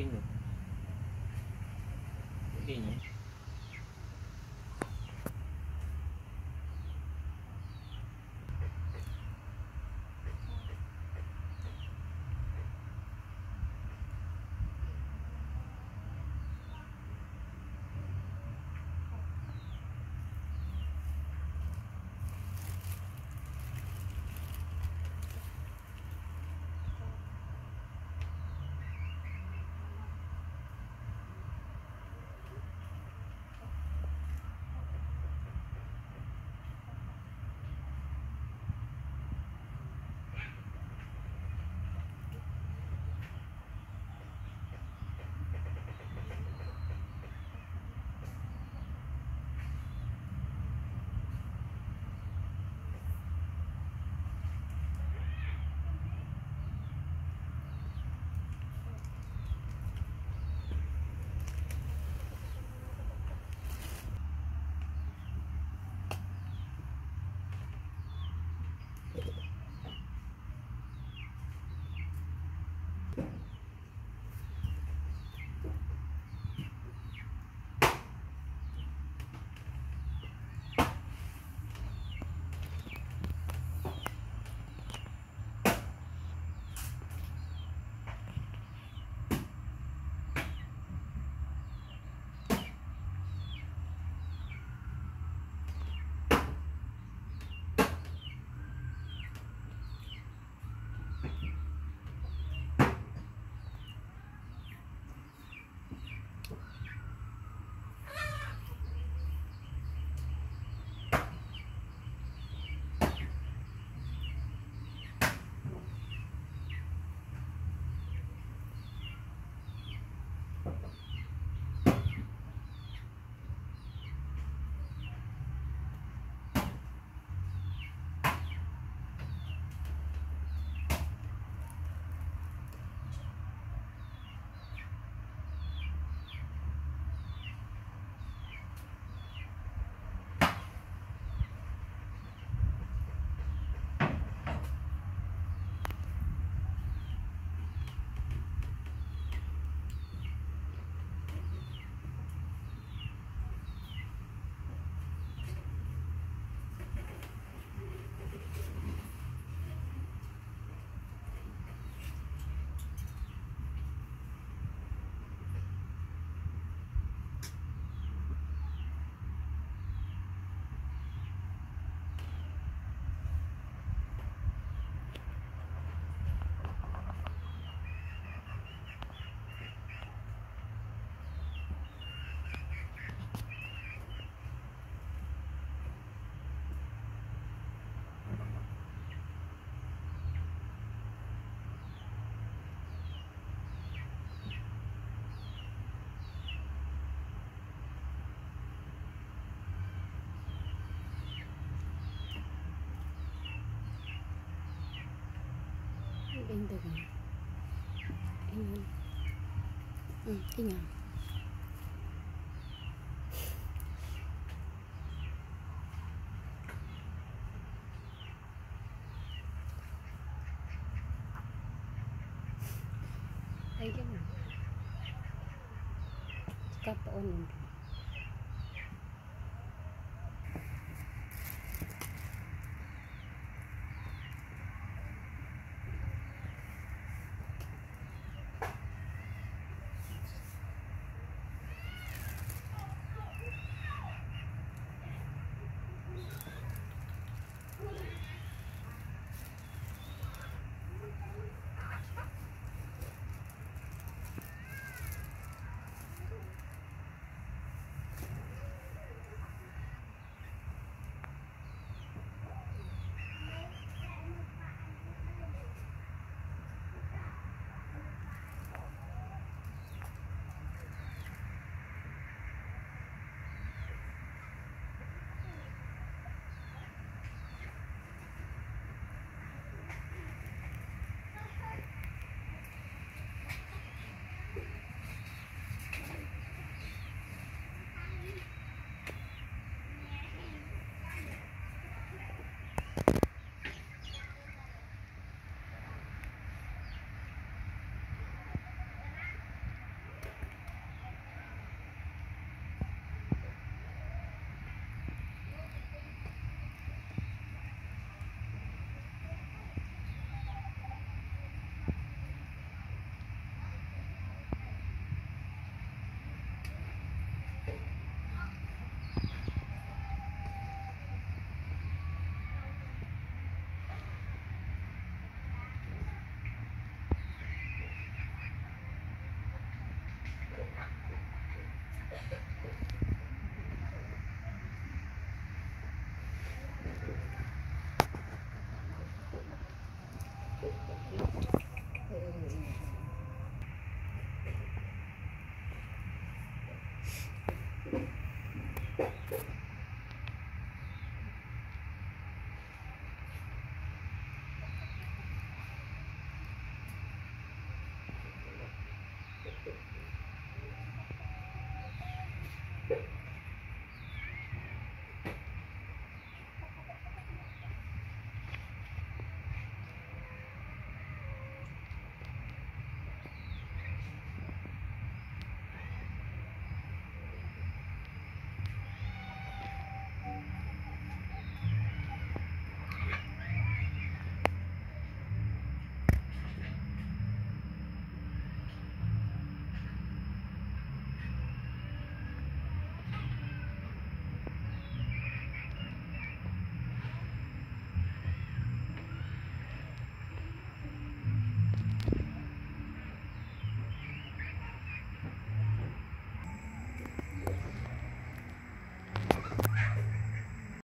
ini ini Hindi ka. Ayan. Hmm, tingnan. Ay, ganun. Kapaon yun.